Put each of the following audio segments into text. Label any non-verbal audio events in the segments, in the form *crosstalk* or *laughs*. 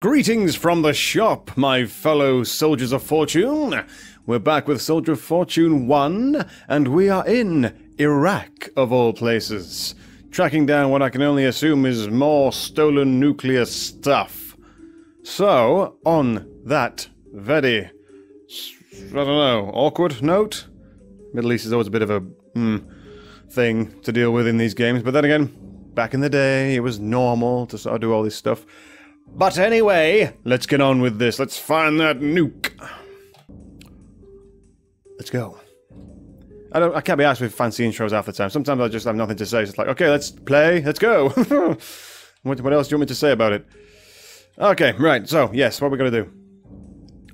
Greetings from the shop, my fellow soldiers of fortune. We're back with Soldier of Fortune 1, and we are in Iraq, of all places. Tracking down what I can only assume is more stolen nuclear stuff. So, on that very, I don't know, awkward note, Middle East is always a bit of a mm, thing to deal with in these games, but then again, back in the day, it was normal to sort of do all this stuff. But anyway, let's get on with this. Let's find that nuke. Let's go. I don't. I can't be asked with fancy intros half the time. Sometimes I just have nothing to say. So it's like, okay, let's play. Let's go. *laughs* what, what else do you want me to say about it? Okay, right. So yes, what we're gonna do?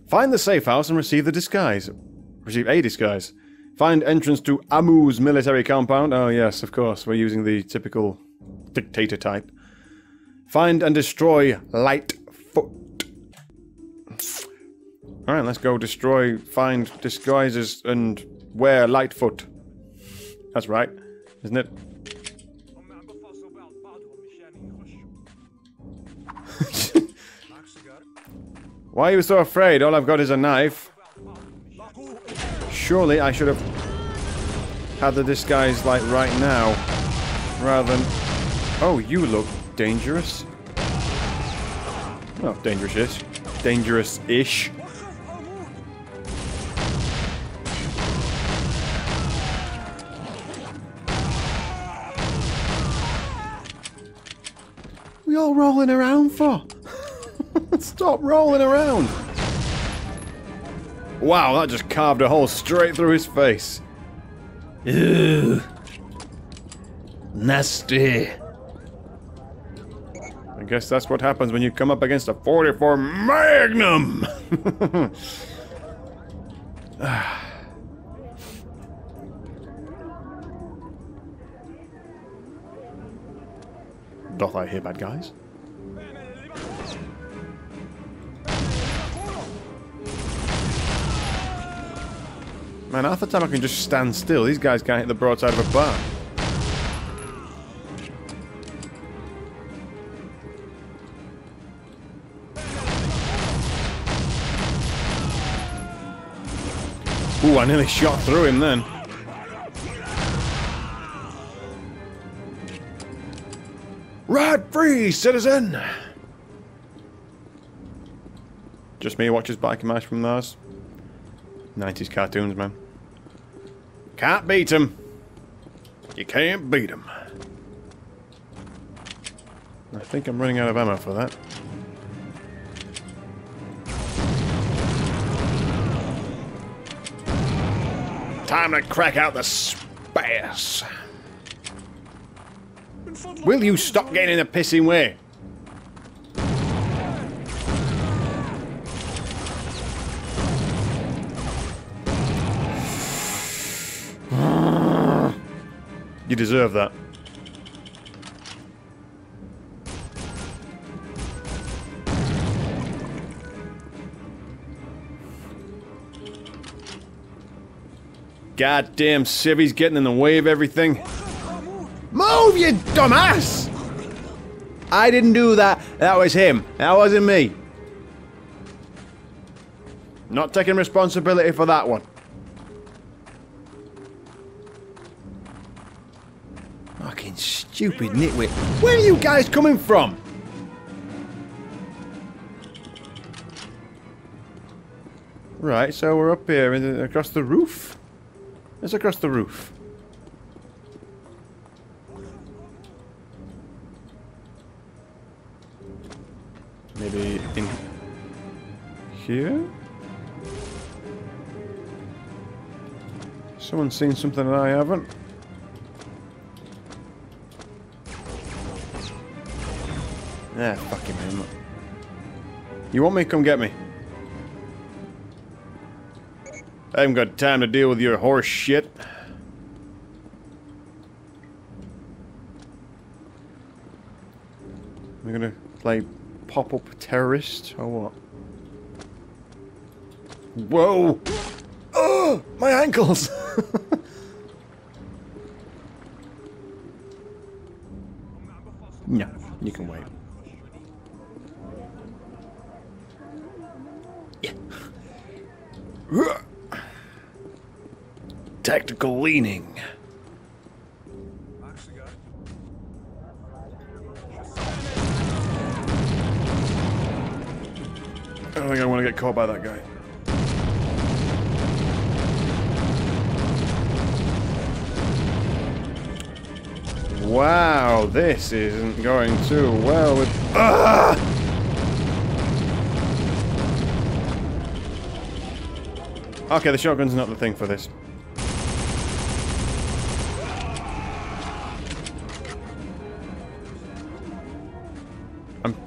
Find the safe house and receive the disguise. Receive a disguise. Find entrance to Amu's military compound. Oh yes, of course. We're using the typical dictator type. Find and destroy Lightfoot. Alright, let's go destroy, find disguises, and wear Lightfoot. That's right, isn't it? *laughs* Why are you so afraid? All I've got is a knife. Surely I should have had the disguise like right now. Rather than... Oh, you look dangerous. Well, dangerous-ish. Dangerous-ish. We all rolling around for? *laughs* Stop rolling around! Wow, that just carved a hole straight through his face. Ew. Nasty. I guess that's what happens when you come up against a 44 Magnum! *sighs* Doth I hear bad guys? Man, half the time I can just stand still. These guys can't hit the broadside of a bar. Ooh, I nearly shot through him then. Ride free, citizen! Just me watches Biker Mice from those. 90s cartoons, man. Can't beat 'em. You can't beat beat 'em. I think I'm running out of ammo for that. Time to crack out the SPAS. Will you stop getting in the pissing way? You deserve that. Goddamn civvies getting in the way of everything. Move, you dumbass! I didn't do that. That was him. That wasn't me. Not taking responsibility for that one. Fucking stupid nitwit. Where are you guys coming from? Right, so we're up here across the roof. Let's across the roof. Maybe in here? Someone's seen something that I haven't. Yeah, fucking man. You want me? Come get me. I haven't got time to deal with your horse shit. We're gonna play pop-up terrorist or what? Whoa! Oh, my ankles! *laughs* no, you can wait. Tactical leaning. I don't think I want to get caught by that guy. Wow, this isn't going too well with... Ah! Okay, the shotgun's not the thing for this.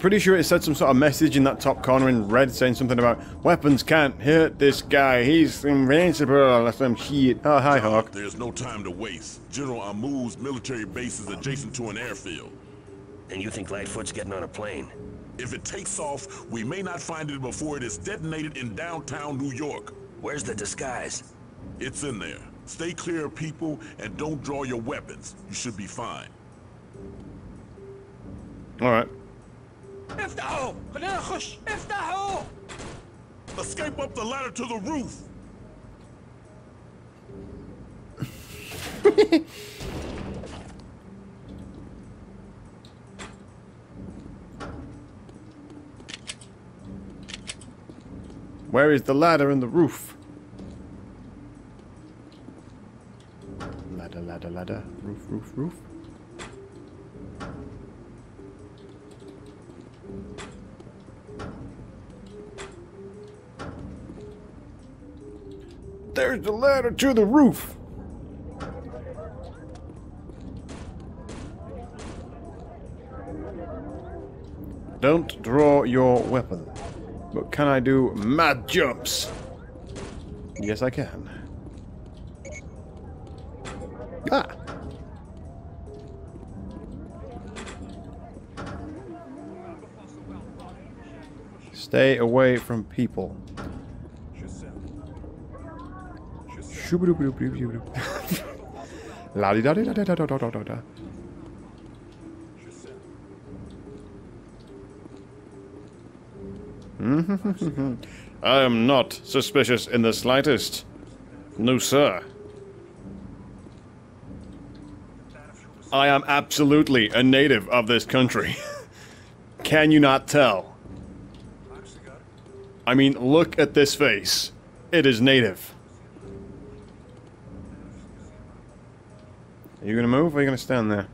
Pretty sure it said some sort of message in that top corner in red saying something about weapons can't hurt this guy. He's invincible or some shit. Oh, hi, Hawk. There's no time to waste. General Amu's military base is adjacent to an airfield. And you think Lightfoot's getting on a plane? If it takes off, we may not find it before it is detonated in downtown New York. Where's the disguise? It's in there. Stay clear of people and don't draw your weapons. You should be fine. Alright. افتحوا خلينا نخش افتحوا Escape up the ladder to the roof! *laughs* Where is the ladder and the roof? Ladder, ladder, ladder. Roof, roof, roof. There's the ladder to the roof. Don't draw your weapon. But can I do mad jumps? Yes, I can. Ah! Stay away from people. *laughs* La di da di da da da da da da da. I am not suspicious in the slightest. No, sir. I am absolutely a native of this country. *laughs* Can you not tell? I mean, look at this face. It is native. Are you gonna move or are you gonna stand there?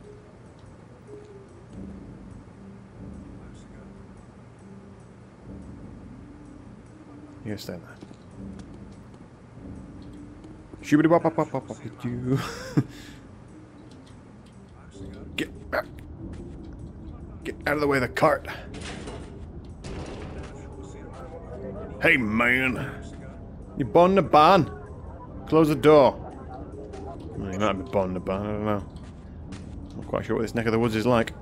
You gonna stand there. Shoobity bop bop bop bop bop. *laughs* Get back. Get out of the way of the cart. Hey man. You born the barn? Close the door. Well, you might be born in the barn, I don't know. I'm not quite sure what this neck of the woods is like.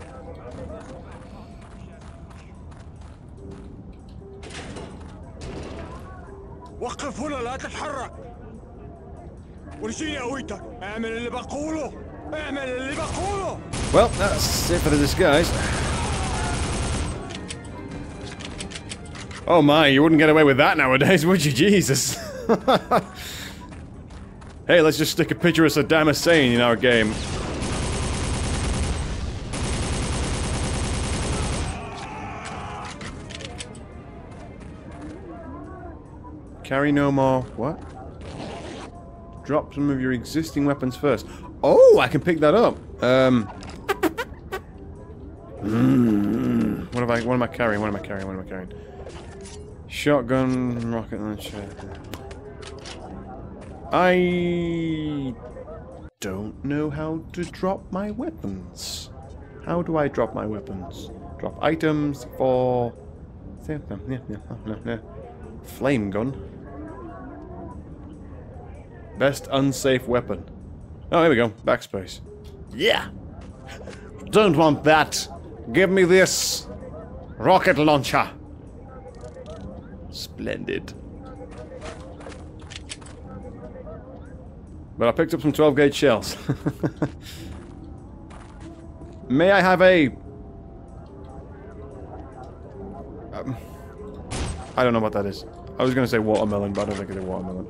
وقف هنا لا تتحرك ورجيني قويتك اعمل اللي بقوله اعمل اللي بقوله Well, that's it for the disguise. Oh my, you wouldn't get away with that nowadays, would *laughs* you? Jesus. *laughs* hey, let's just stick a picture of Saddam Hussein in our game. Carry no more. What? Drop some of your existing weapons first. Oh, I can pick that up. Um. Mm, what have I? What am I carrying? What am I carrying? What am I carrying? Shotgun, rocket launcher. I don't know how to drop my weapons. How do I drop my weapons? Drop items for flame gun. Best unsafe weapon. Oh, here we go. Backspace. Yeah. Don't want that. Give me this. Rocket launcher. Splendid. But I picked up some 12 gauge shells. *laughs* May I have a... Um, I don't know what that is. I was going to say watermelon, but I don't think it's a watermelon.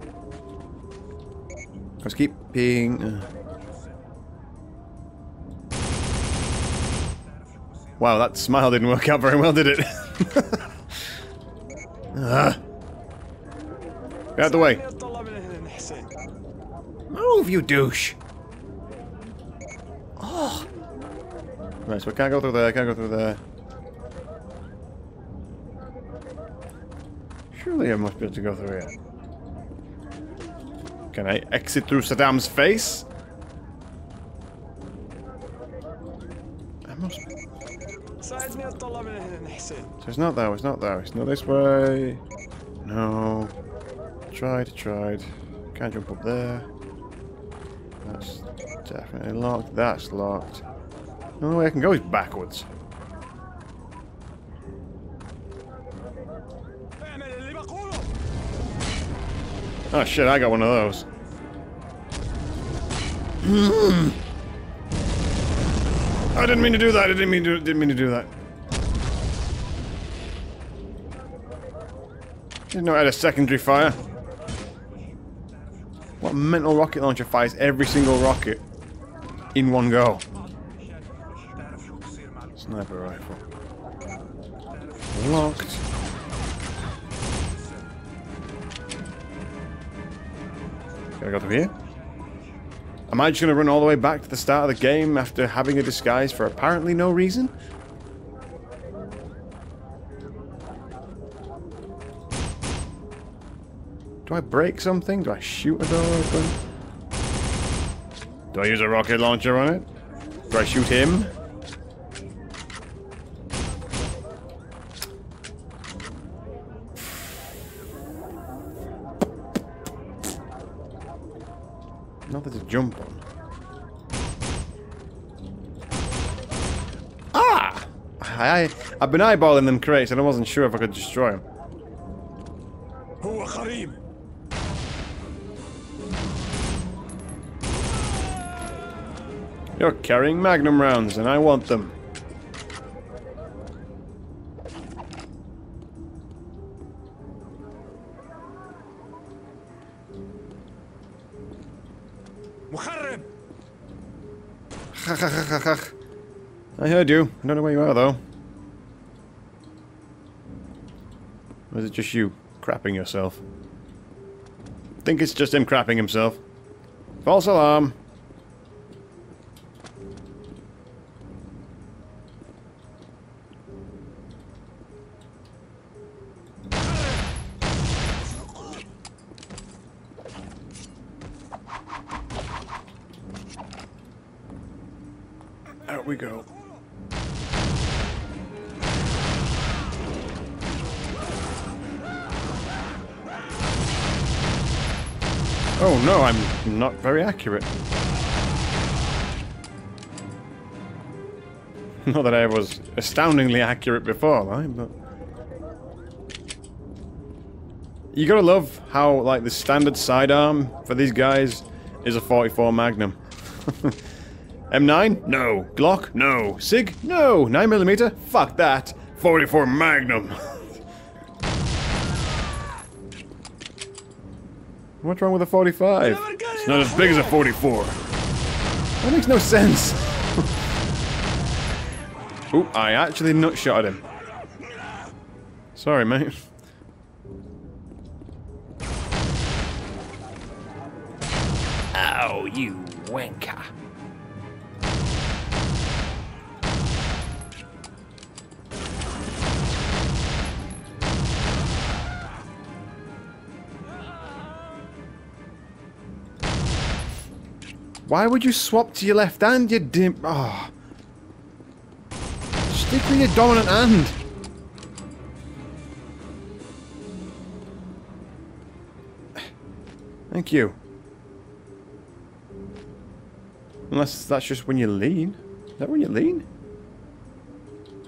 Let's keep being... Uh. Wow, that smile didn't work out very well, did it? *laughs* uh. Get out the way. Move, you douche! Oh! Right, so I can't go through there, I can't go through there. Surely I must be able to go through here. Can I exit through Saddam's face? I must... So it's not there, it's not there, It's not this way. No. Tried, tried. Can't jump up there. Definitely locked. That's locked. The only way I can go is backwards. Oh shit, I got one of those. Hmm. I didn't mean to do that, I didn't mean to didn't mean to do that. Didn't know I had a secondary fire. What mental rocket launcher fires every single rocket? In one go? Sniper rifle. Locked. Gotta go through here. Am I just gonna run all the way back to the start of the game after having a disguise for apparently no reason? Do I break something? Do I shoot a door open? Do I use a rocket launcher on it? Do I shoot him? Nothing to jump on. Ah! I, I've been eyeballing them crates and I wasn't sure if I could destroy them. You're carrying magnum rounds, and I want them. I heard you. I don't know where you are, though. Or is it just you crapping yourself? I think it's just him crapping himself. False alarm. Accurate. *laughs* Not that I was astoundingly accurate before, right? But you gotta love how like the standard sidearm for these guys is a 44 Magnum. *laughs* M9? No. Glock? No. Sig? No. 9mm? Fuck that. 44 Magnum. *laughs* What's wrong with a 45? It's not as big as a 44. That makes no sense. *laughs* Ooh, I actually nutshot him. Sorry, mate. Oh, you wanker. Why would you swap to your left hand, you dim... Oh. Stick with your dominant hand. Thank you. Unless that's just when you lean. Is that when you lean?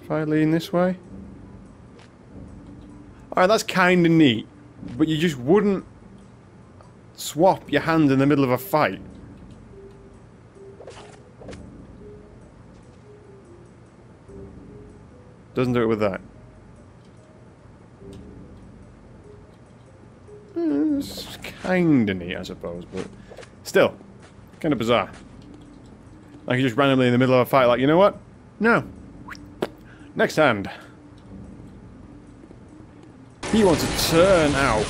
If I lean this way? Alright, that's kinda neat. But you just wouldn't swap your hand in the middle of a fight. Doesn't do it with that. Mm, it's kind of neat, I suppose, but still, kind of bizarre. Like you just randomly in the middle of a fight, like, you know what? No. Next hand. He wants to turn out.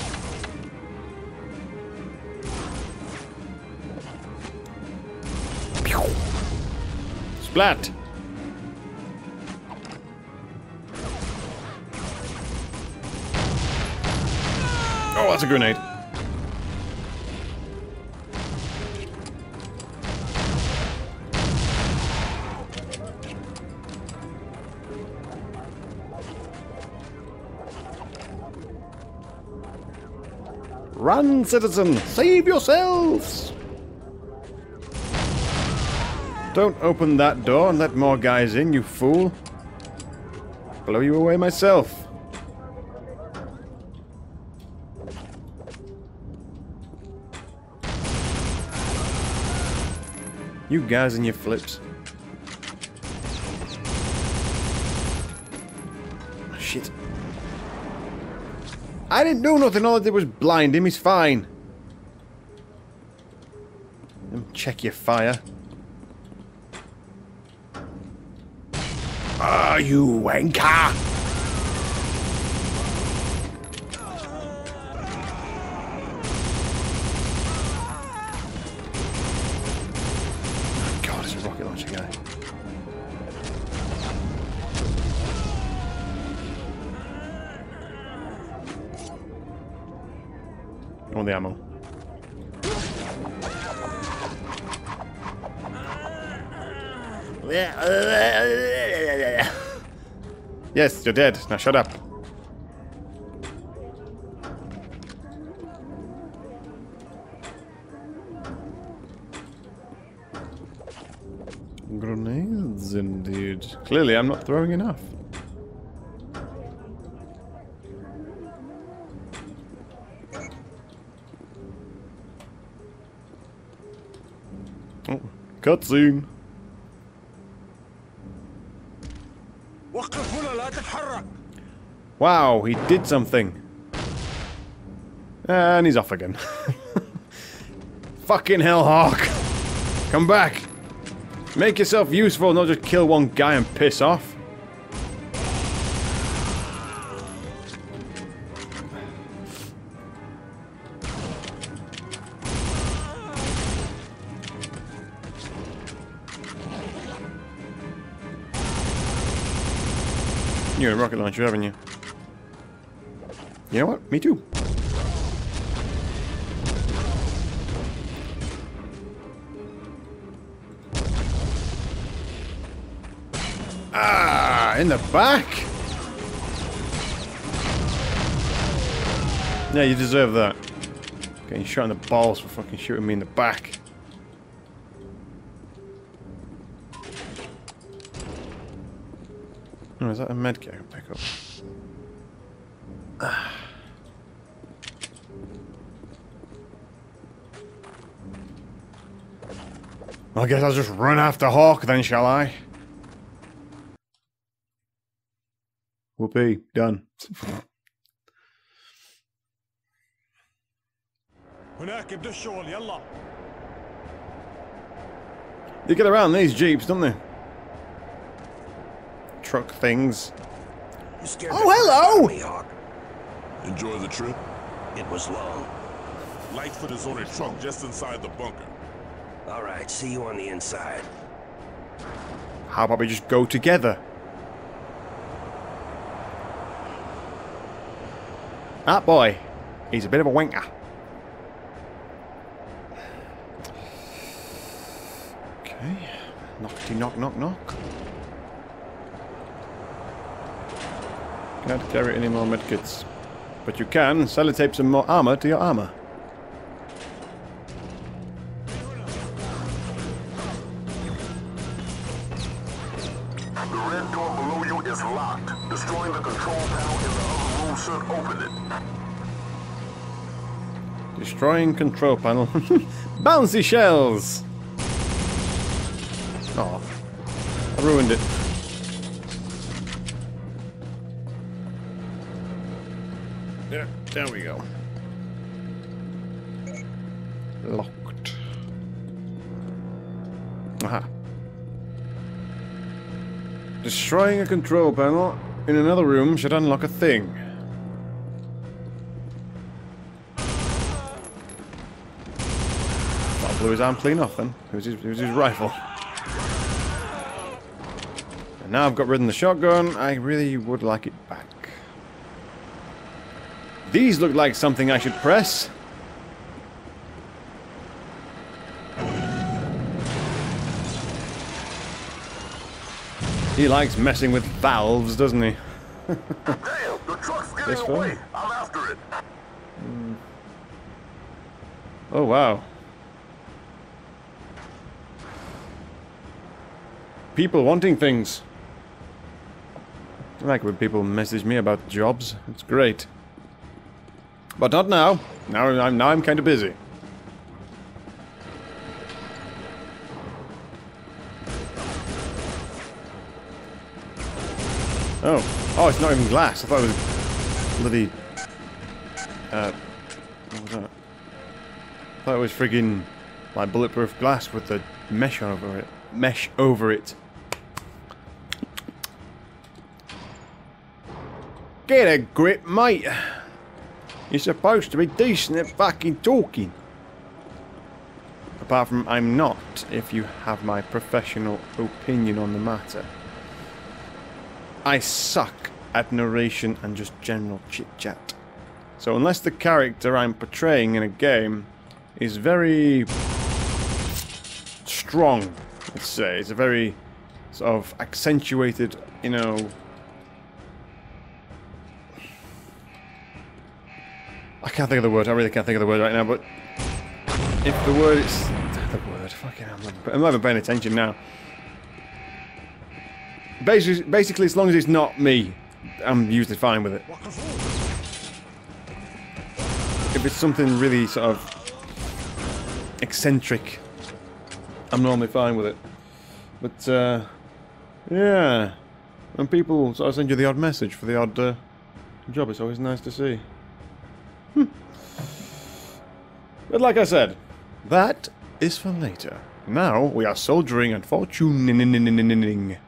Splat! That's a grenade. Run, citizen! Save yourselves! Don't open that door and let more guys in, you fool. Blow you away myself. You guys and your flips. Oh, shit. I didn't do nothing, all I did was blind him, he's fine. Check your fire. Ah, you wanker! Yes, you're dead. Now shut up. Grenades, indeed. Clearly, I'm not throwing enough. Oh, cutscene. Wow, he did something. And he's off again. *laughs* Fucking hell, Hawk. Come back. Make yourself useful, not just kill one guy and piss off. You're a rocket launcher, haven't you? You know what? Me too. Ah, in the back. Yeah, you deserve that. Getting shot in the balls for fucking shooting me in the back. Oh, is that a medkit I can pick up? I guess I'll just run after Hawk then, shall I? Whoopee, done. They get around these jeeps, don't they? Truck things. Oh, hello! Enjoy the trip. It was long. Lightfoot is on a truck just inside the bunker. All right, see you on the inside. How about we just go together? That boy, he's a bit of a wanker. Okay, knockety knock knock knock. Can't carry any more medkits. But you can sellotape some more armor to your armor. Destroying control panel. *laughs* Bouncy shells! Oh, I ruined it. Yeah, there we go. Locked. Aha. Destroying a control panel in another room should unlock a thing. His arm clean off then. It was his, it was his rifle. And now I've got rid of the shotgun, I really would like it back. These look like something I should press. He likes messing with valves, doesn't he? *laughs* The truck's getting This one? away. Hmm. I'm after it. Oh, wow. People wanting things. I like when people message me about jobs. It's great. But not now. Now I'm now I'm kind of busy. Oh, oh! It's not even glass. I thought it was bloody. Uh, what was that? I thought it was friggin' like bulletproof glass with the mesh over it. Mesh over it. Get a grip, mate. You're supposed to be decent at fucking talking. Apart from I'm not, if you have my professional opinion on the matter. I suck at narration and just general chit-chat. So unless the character I'm portraying in a game is very strong, let's say, it's a very sort of accentuated, you know, can't think of the word. I really can't think of the word right now. But if the word is the word, fucking, I'm I'm not even paying attention now. Basically, basically, as long as it's not me, I'm usually fine with it. If it's something really sort of eccentric, I'm normally fine with it. But uh, yeah, when people sort of send you the odd message for the odd uh, job, it's always nice to see. Hmm. But like I said, that is for later. Now we are soldiering and fortuning.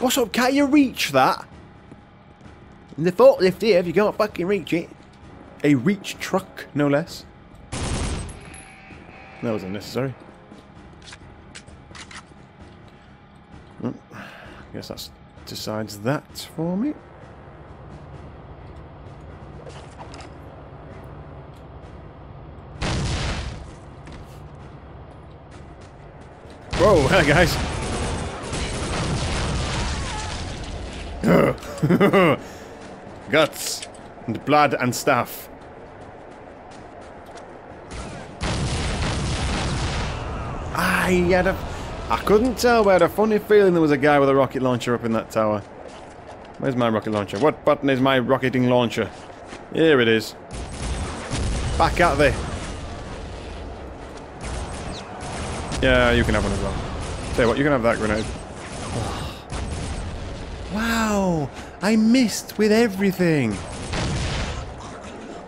What's up? Can't you reach that? In the forklift here, if you can't fucking reach it. A reach truck, no less. That was unnecessary. Well, hmm. I guess that decides that for me. Whoa, *laughs* hello guys. *laughs* Guts and blood and stuff. I had a... I couldn't tell, but I had a funny feeling there was a guy with a rocket launcher up in that tower. Where's my rocket launcher? What button is my rocketing launcher? Here it is. Back at thee. Yeah, you can have one as well. Tell you what, you can have that grenade. *sighs* Wow! I missed with everything!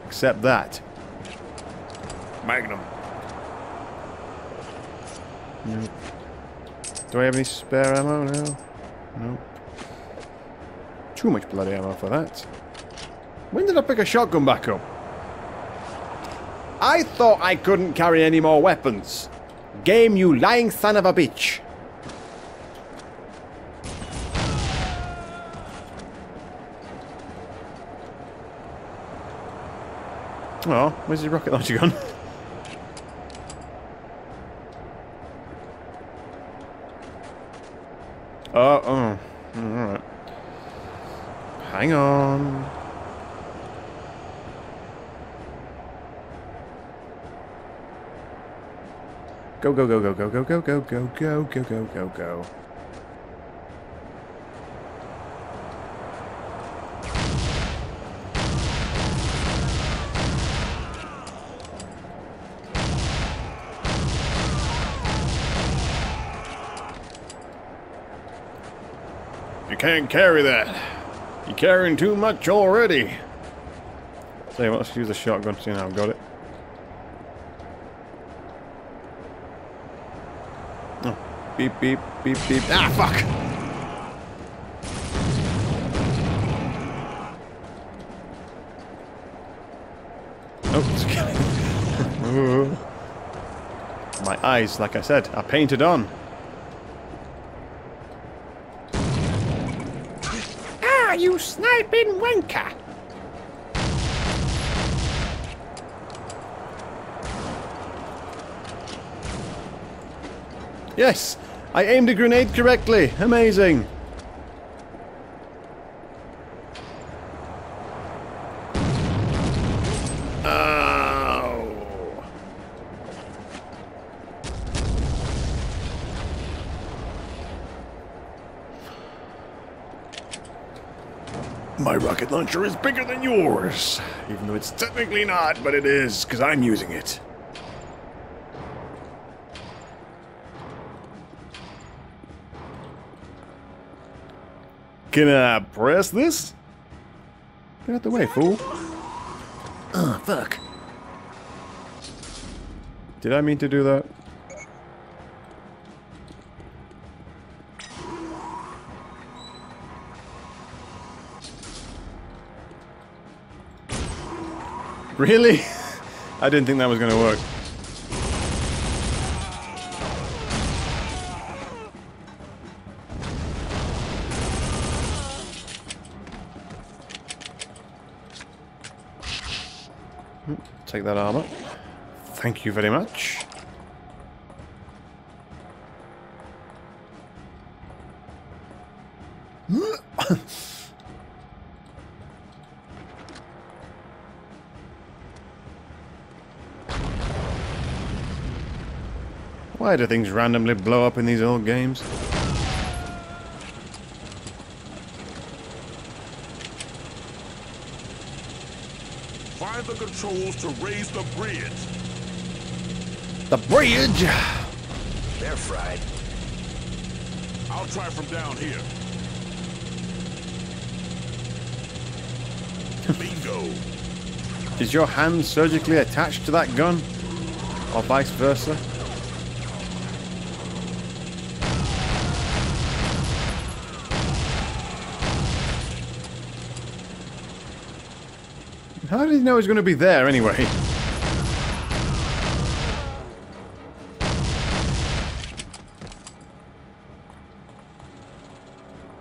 Except that. Magnum. Do I have any spare ammo now? Nope. Too much bloody ammo for that. When did I pick a shotgun back up? I thought I couldn't carry any more weapons. Game, you lying son of a bitch. Oh, where's your rocket launcher gone? *laughs* Oh, oh. Alright. Hang on. Go, go, go, go, go, go, go, go, go, go, go, go, go, go. Can't carry that. You're carrying too much already. Tell you let's use the shotgun. See now I've got it. Oh, beep, beep, beep, beep. Ah, fuck! Oh. *laughs* My eyes, like I said, are painted on. Ah, you sniping wanker! Yes! I aimed a grenade correctly! Amazing! Ow! My rocket launcher is bigger than yours! Even though it's technically not, but it is, because I'm using it. Can I press this? Get out the way, fool. Oh, fuck. Did I mean to do that? Really? *laughs* I didn't think that was going to work. Take that armor. Thank you very much. *coughs* Why do things randomly blow up in these old games? Find controls to raise the bridge. The bridge! They're fried. I'll try from down here. Bingo. Is your hand surgically attached to that gun? Or vice versa? Did he know he was going to be there anyway?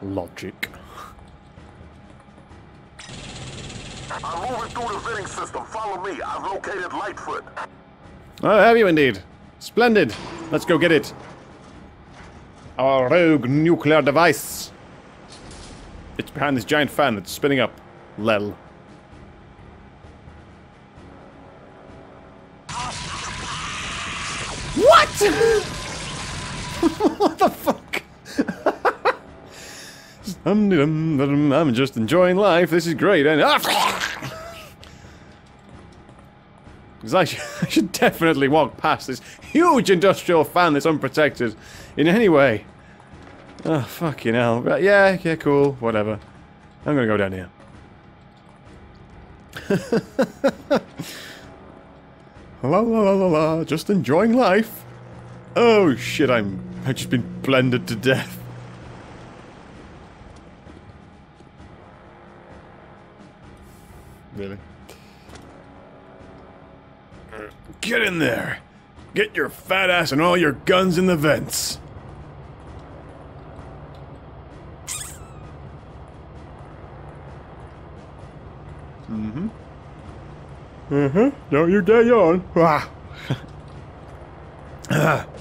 Logic. I'm moving through the venting system. Follow me. I've located Lightfoot. Oh, have you indeed? Splendid. Let's go get it. Our rogue nuclear device. It's behind this giant fan that's spinning up. Lel. What? the fuck? *laughs* I'm just enjoying life. This is great. And ah! Because I, sh *laughs* I should definitely walk past this huge industrial fan that's unprotected in any way. Oh, fucking hell. Right, yeah, yeah, cool. Whatever. I'm gonna go down here. *laughs* la la la la la. Just enjoying life. Oh shit, I'm. I've just been blended to death. Really? Get in there! Get your fat ass and all your guns in the vents! Mm-hmm. Uh-huh. No, you're dead on. Ah. *laughs*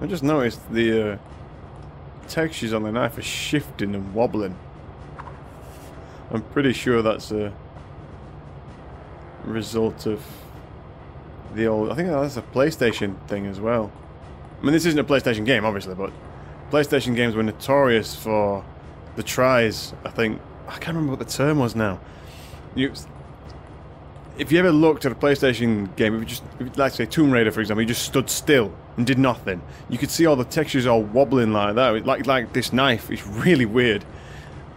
I just noticed the uh, textures on the knife are shifting and wobbling. I'm pretty sure that's a result of the old. I think that's a PlayStation thing as well. I mean, this isn't a PlayStation game, obviously, but PlayStation games were notorious for the tries. I think I can't remember what the term was now. You, if you ever looked at a PlayStation game, if you just, if you, like say Tomb Raider for example, you just stood still and did nothing, you could see all the textures all wobbling like that. Like like this knife, it's really weird.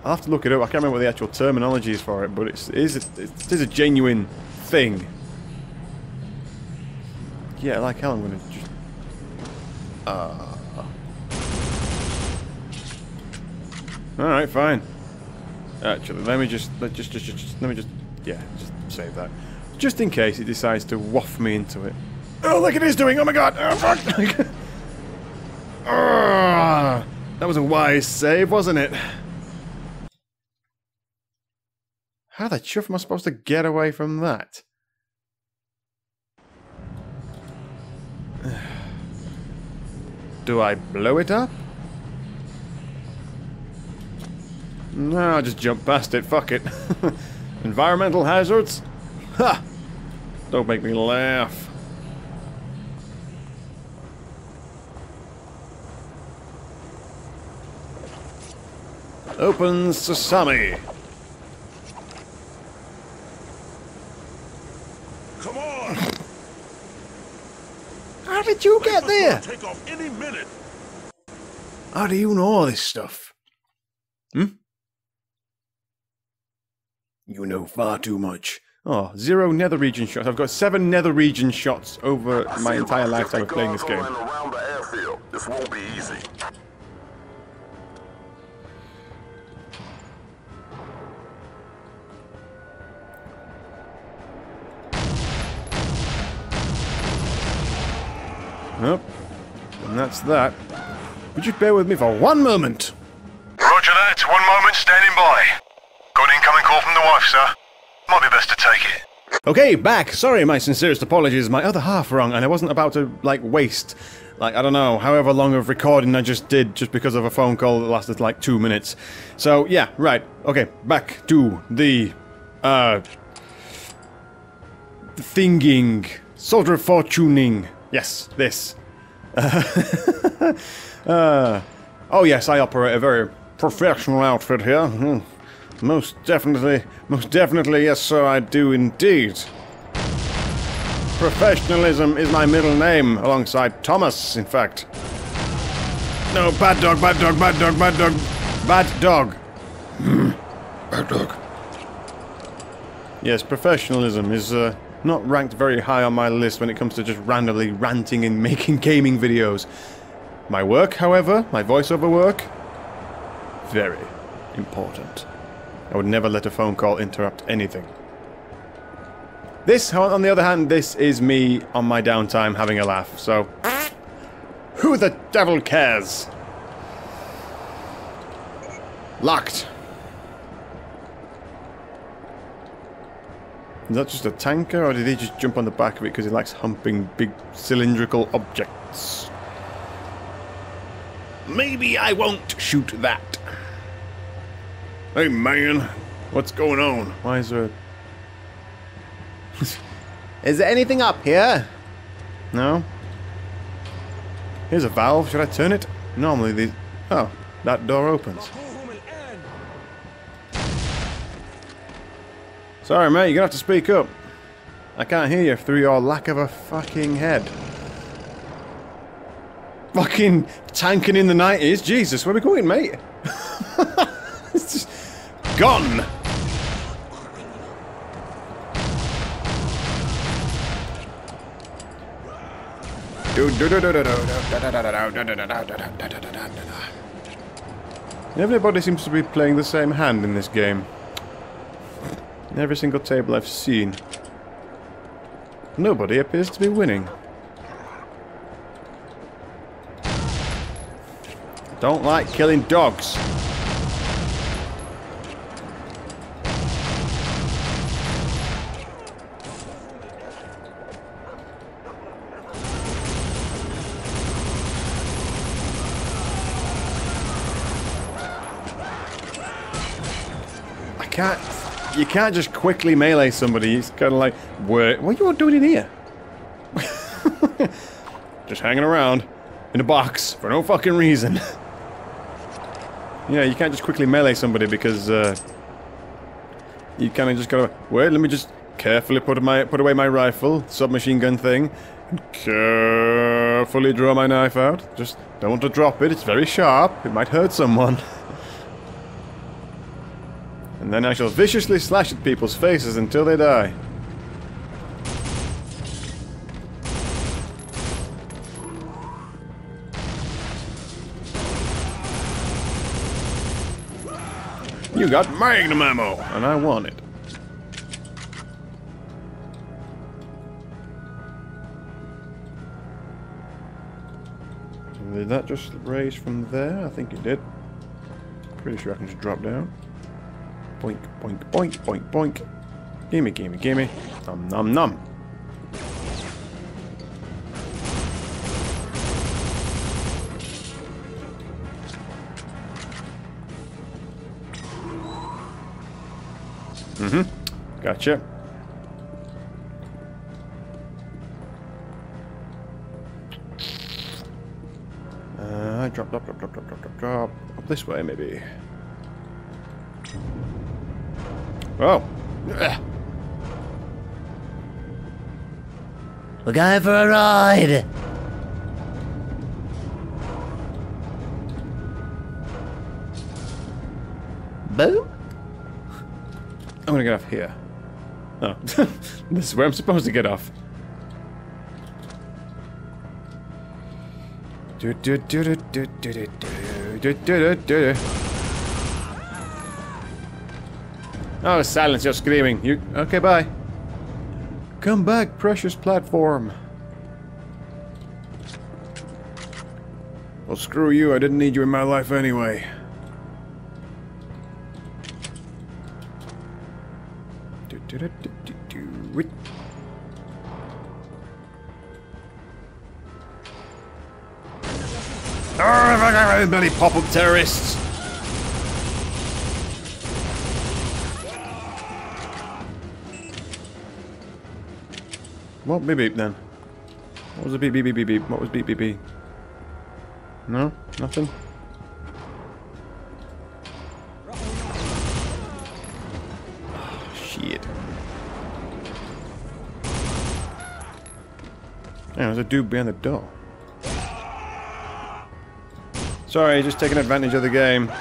I'll have to look it up. I can't remember what the actual terminology is for it, but it's, it is a, it is a genuine thing. Yeah, like hell, I'm gonna just. Uh. All right, fine. Actually, let me just let just just just, just let me just yeah, just save that, just in case it decides to waft me into it. Oh, look, it is doing! Oh my god! Oh fuck! Ah, *laughs* that was a wise save, wasn't it? How the chuff am I supposed to get away from that? *sighs* Do I blow it up? No, I'll just jump past it, fuck it. *laughs* Environmental hazards? Ha! Don't make me laugh. Open sesame. Come on! How did you get there? Take off any minute. How do you know all this stuff? Hmm? You know far too much. Oh, zero nether region shots. I've got seven nether region shots over my entire lifetime of playing this game. Around the airfield. This won't be easy. Yep. And that's that. Would you bear with me for one moment? Roger that. One moment, standing by. Got an incoming call from the wife, sir. Might be best to take it. Okay, back. Sorry, my sincerest apologies. My other half wrong, and I wasn't about to, like, waste, like, I don't know, however long of recording I just did just because of a phone call that lasted, like, two minutes. So, yeah, right. Okay, back to the, uh, thinking. Soldier of fortuning. Yes, this. *laughs* uh, oh, yes, I operate a very professional outfit here. Most definitely, most definitely, yes, sir, I do indeed. Professionalism is my middle name, alongside Thomas, in fact. No, bad dog, bad dog, bad dog, bad dog, bad dog. Hmm, bad dog. Yes, professionalism is uh, not ranked very high on my list when it comes to just randomly ranting and *laughs* making gaming videos. My work, however, my voiceover work, very important. I would never let a phone call interrupt anything. This, on the other hand, this is me on my downtime having a laugh, so... Who the devil cares? Locked. Is that just a tanker, or did he just jump on the back of it because he likes humping big cylindrical objects? Maybe I won't shoot that. Hey, man. What's going on? Why is there... is there anything up here? No. Here's a valve. Should I turn it? Normally these... Oh, that door opens. Sorry, mate. You're going to have to speak up. I can't hear you through your lack of a fucking head. Fucking tanking in the 90s. Jesus, where are we going, mate? *laughs* gone! Everybody seems to be playing the same hand in this game. In Every single table I've seen. Nobody appears to be winning. Don't like killing dogs. Can't. You can't just quickly melee somebody. It's kind of like, what? What are you all doing in here? *laughs* just hanging around in a box for no fucking reason. *laughs* yeah, you can't just quickly melee somebody because uh, you kind of just gotta wait. Let me just carefully put my put away my rifle, submachine gun thing, and carefully draw my knife out. Just don't want to drop it. It's very sharp. It might hurt someone. *laughs* And then I shall viciously slash at people's faces until they die. You got magnum ammo, and I want it. Did that just raise from there? I think it did. Pretty sure I can just drop down. Boink, boink, boink, boink, boink. Gimme, gimme, gimme. Nom, nom, nom. Mm-hmm. Gotcha. Uh, drop, drop, drop, drop, drop, drop, drop. Up this way, maybe. Oh. Ugh. We're going for a ride. Boom. I'm gonna get off here. Oh. this is where I'm supposed to get off. Do, do, do, do, do, do, do, do, do, do, do. Oh, silence, you're screaming. You okay, bye. Come back, precious platform. Well, screw you, I didn't need you in my life anyway. Do, do, do, do, do, do. Ah, bloody pop-up terrorists! What beep beep then? What was the beep beep beep beep beep? What was beep beep beep? No? Nothing? Oh shit. Yeah, there's a dude behind the door. Sorry, just taking advantage of the game.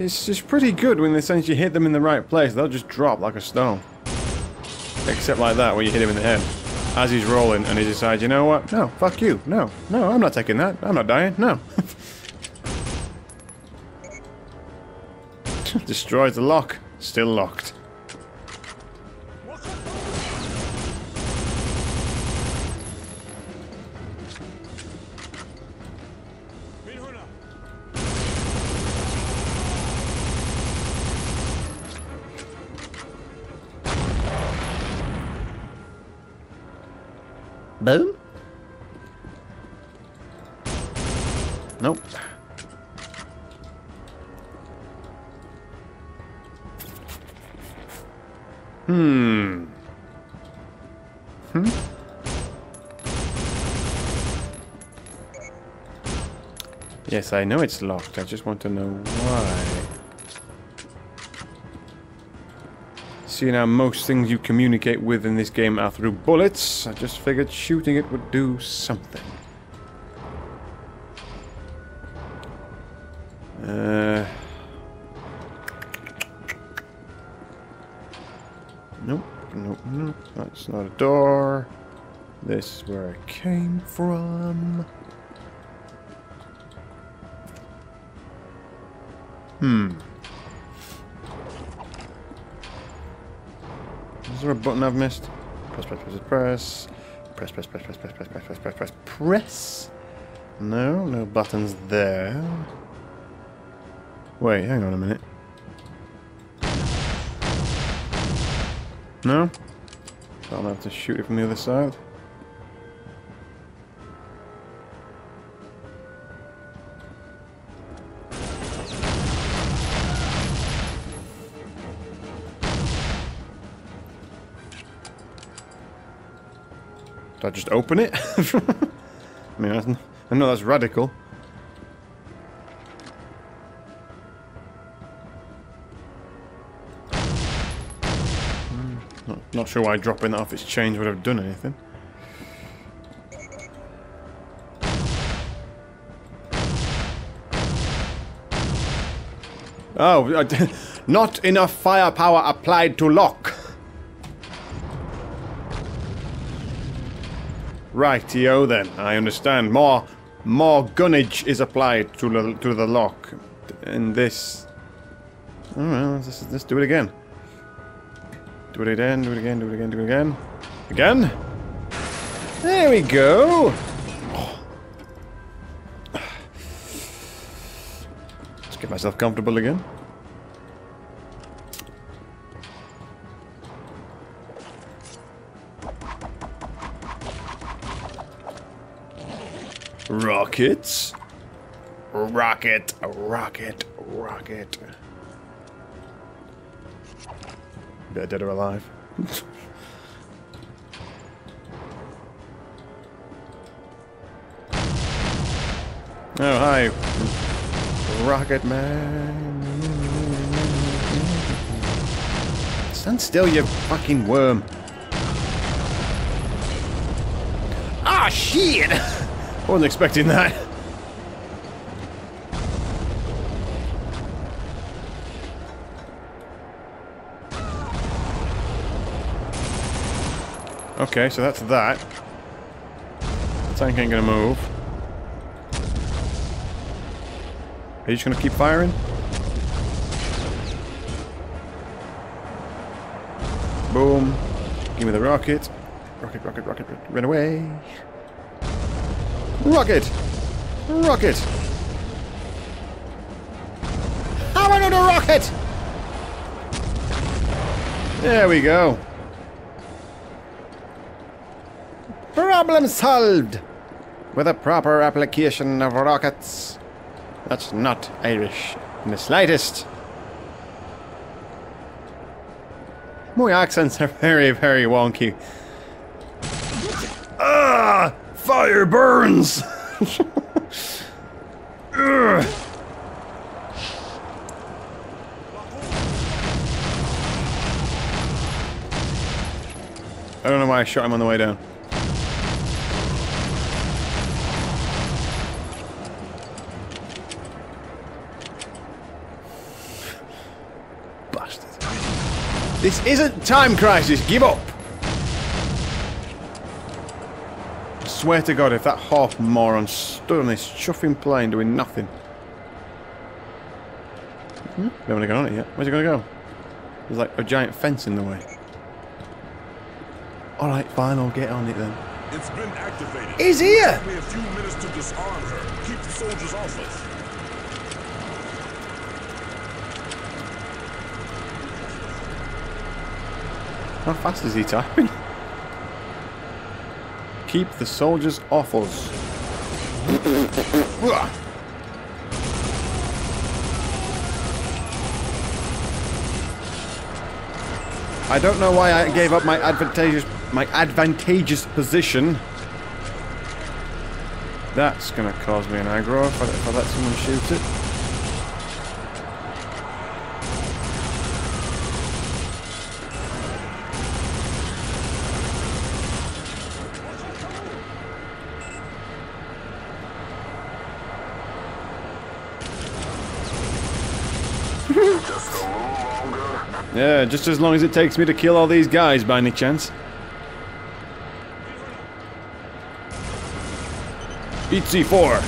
It's just pretty good when as you hit them in the right place, they'll just drop like a stone. Except like that, where you hit him in the head. As he's rolling, and he decides, you know what? No, fuck you. No, no, I'm not taking that. I'm not dying. No. *laughs* Destroys the lock. Still locked. I know it's locked. I just want to know why. See now, most things you communicate with in this game are through bullets. I just figured shooting it would do something. Uh. Nope, nope, nope. That's not a door. This is where I came from. Hmm. Is there a button I've missed? Press, press, press, press. Press, press, press, press, press, press, press, press, press, press, press. No, no buttons there. Wait, hang on a minute. No? So I'll have to shoot it from the other side. Do I just open it? *laughs* I mean, I know that's radical. Hmm, Not, sure why dropping that off its change would have done anything. Oh, *laughs* not enough firepower applied to lock. Rightio then, I understand. More, more gunnage is applied to the to the lock, and this. Oh well, let's, let's do it again. Do it again. Do it again. Do it again. Do it again. Again. There we go. Let's get myself comfortable again. Rockets. Rocket, rocket, rocket. They're dead or alive. *laughs* oh, hi. Rocket Man. Stand still, you fucking worm. Ah, shit! *laughs* Wasn't expecting that. Okay, so that's that. The tank ain't gonna move. Are you just gonna keep firing? Boom. Give me the rocket. Rocket, rocket, rocket, rocket. Run away. Rocket! Rocket! How the rocket? There we go. Problem solved! With a proper application of rockets. That's not Irish in the slightest. My accents are *laughs* very, very wonky. Ah! Fire burns! I don't know why I shot him on the way down. Bastard. This isn't Time Crisis, give up! I swear to God, if that half moron stood on this chuffing plane doing nothing. Hmm? We haven't gone on it yet. Where's it going to go? There's like a giant fence in the way. Alright, fine, I'll get on it then. It's been activated. He's here! Give me a few minutes to disarm her. Keep the soldiers off us. How fast is he typing? Keep the soldiers off us. I don't know why I gave up my advantageous my advantageous position. That's gonna cause me an aggro if I, if I let someone shoot it. Yeah, just as long as it takes me to kill all these guys by any chance. Eat C4.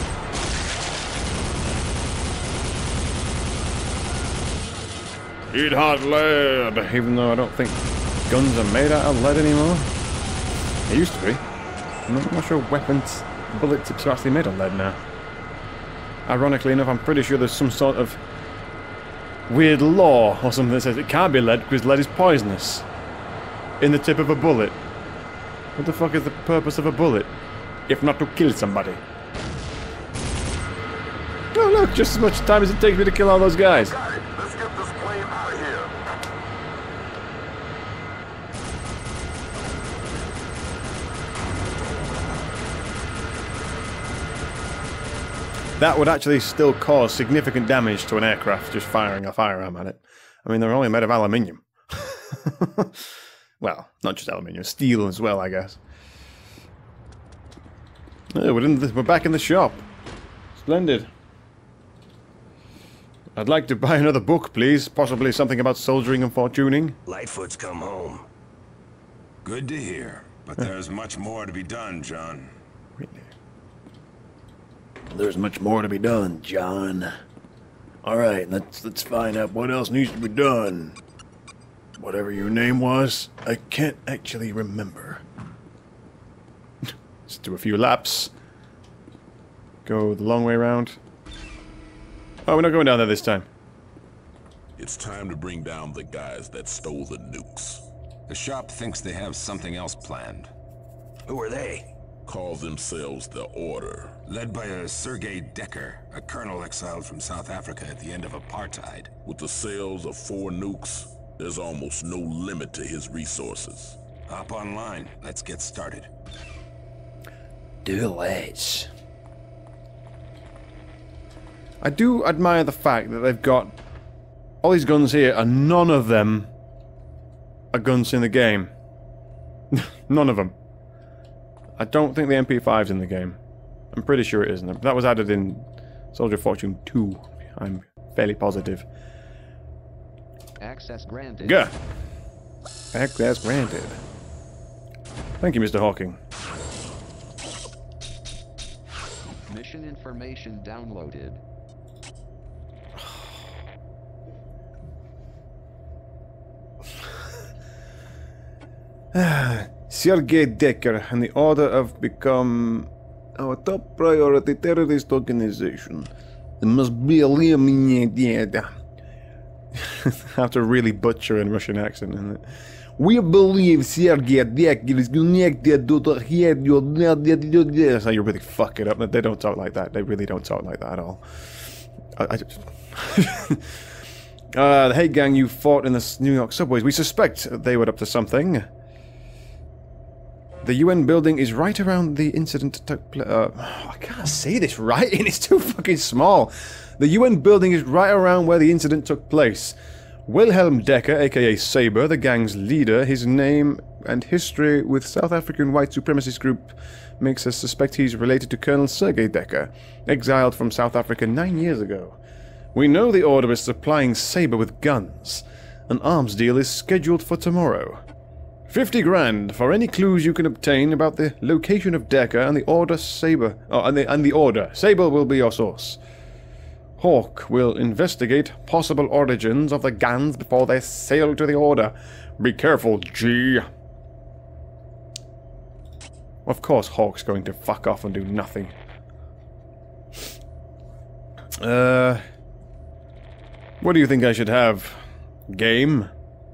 Eat hot lead. Even though I don't think guns are made out of lead anymore. They used to be. I'm not, I'm not sure weapons, bullet tips are actually made of lead now. Ironically enough, I'm pretty sure there's some sort of weird law or something that says it can't be lead because lead is poisonous. In the tip of a bullet. What the fuck is the purpose of a bullet? If not to kill somebody. Oh look, just as much time as it takes me to kill all those guys. That would actually still cause significant damage to an aircraft just firing a firearm at it. I mean, they're only made of aluminium. *laughs* well, not just aluminium, steel as well, I guess. Oh, we're, in the, we're back in the shop. Splendid. I'd like to buy another book, please. Possibly something about soldiering and fortuning. Lightfoot's come home. Good to hear. But there's much more to be done, John. There's much more to be done, John. All right, let's let's find out what else needs to be done. Whatever your name was, I can't actually remember. *laughs* let's do a few laps. Go the long way around. Oh, we're not going down there this time. It's time to bring down the guys that stole the nukes. The shop thinks they have something else planned. Who are they? Call themselves the Order. Led by a Sergei Dekker, a colonel exiled from South Africa at the end of apartheid. With the sales of four nukes, there's almost no limit to his resources. Hop online. Let's get started. Do it. I do admire the fact that they've got all these guns here, and none of them are guns in the game. *laughs* none of them. I don't think the MP5's in the game. I'm pretty sure it isn't. That was added in Soldier Fortune 2. I'm fairly positive. Access granted. Gah! Access granted. Thank you, Mr. Hawking. Mission information downloaded. Sergei Dekker and the Order have become our top priority terrorist organization. There must be a Liam have *laughs* to really butcher in Russian accent, isn't it? We believe Sergei Dekker is connected to the head. That's how you really fuck it up. They don't talk like that. They really don't talk like that at all. I, I just... *laughs* uh, the hate gang you fought in the New York subways. We suspect they were up to something. The UN building is right around the incident took place. Uh, *sighs* I can't see this writing, *laughs* it's too fucking small. The UN building is right around where the incident took place. Wilhelm Dekker, aka Saber, the gang's leader, his name and history with South African white supremacist group makes us suspect he's related to Colonel Sergei Dekker, exiled from South Africa nine years ago. We know the Order is supplying Saber with guns. An arms deal is scheduled for tomorrow. 50 grand for any clues you can obtain about the location of Dekker and the Order Saber. Oh, and the, and the Order. Saber will be your source. Hawk will investigate possible origins of the guns before they sail to the Order. Be careful, G. Of course Hawk's going to fuck off and do nothing. Uh... What do you think I should have? Game?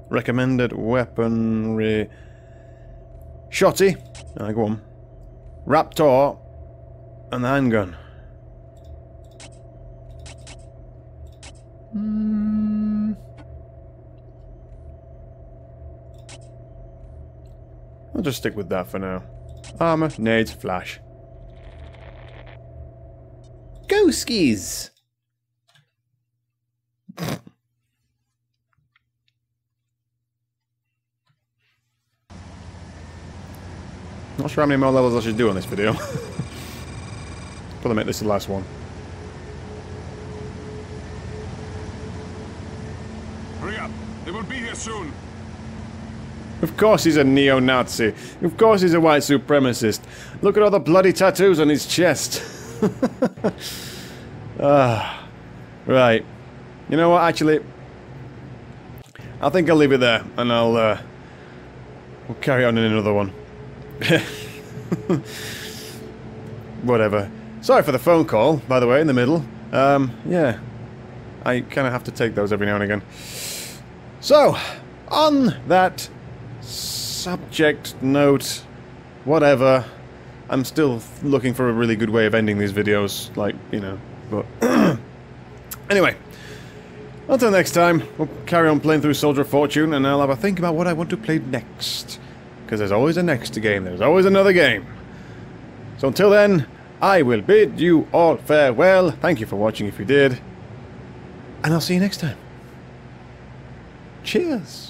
Recommended weaponry. Shotty. I go on. Raptor. And the handgun. Mm. I'll just stick with that for now. Armor, nades, flash. Go skis! Not sure how many more levels I should do on this video. *laughs* Probably make this the last one. Hurry up! They will be here soon! Of course he's a neo-Nazi. Of course he's a white supremacist. Look at all the bloody tattoos on his chest. *laughs* ah, right. You know what, actually... I think I'll leave it there, and I'll, uh... We'll carry on in another one. *laughs* Whatever. Sorry for the phone call, by the way, in the middle. Um, yeah. I kind of have to take those every now and again. So, on that subject note, whatever. I'm still looking for a really good way of ending these videos, like, you know, but... *clears throat* anyway, until next time, we'll carry on playing through Soldier of Fortune, and I'll have a think about what I want to play next. Because there's always a next game, there's always another game. So until then, I will bid you all farewell. Thank you for watching if you did. And I'll see you next time. Cheers.